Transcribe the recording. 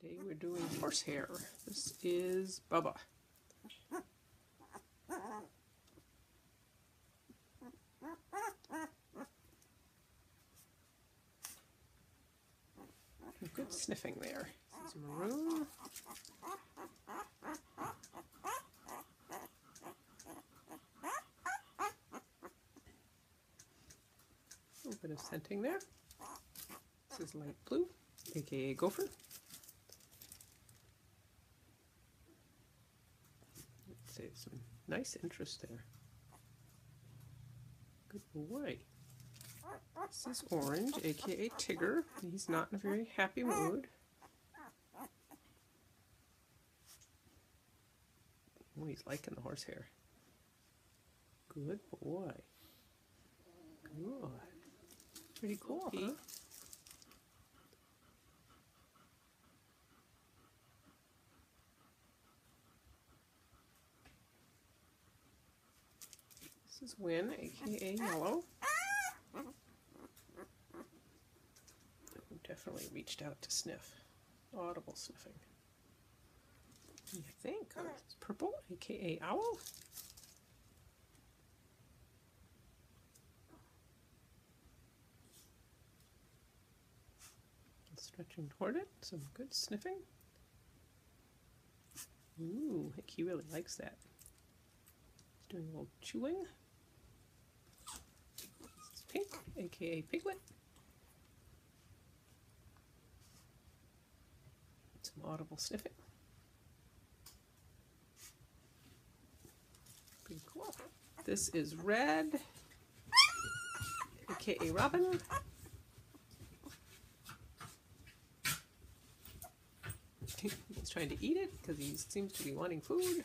Today we're doing horsehair. This is Bubba. Good sniffing there. This is maroon. A little bit of scenting there. This is light blue, aka gopher. Some nice interest there. Good boy. This is orange, aka Tigger. He's not in a very happy mood. Oh, he's liking the horsehair. Good boy. Good. Pretty cool, huh? This is Win, aka Yellow. Definitely reached out to sniff. Audible sniffing. I think oh, it's Purple, aka Owl. Stretching toward it, some good sniffing. Ooh, I think he really likes that. He's doing a little chewing. Pink, aka Piglet. Some audible sniffing. Pretty cool. This is Red, aka Robin. He's trying to eat it because he seems to be wanting food.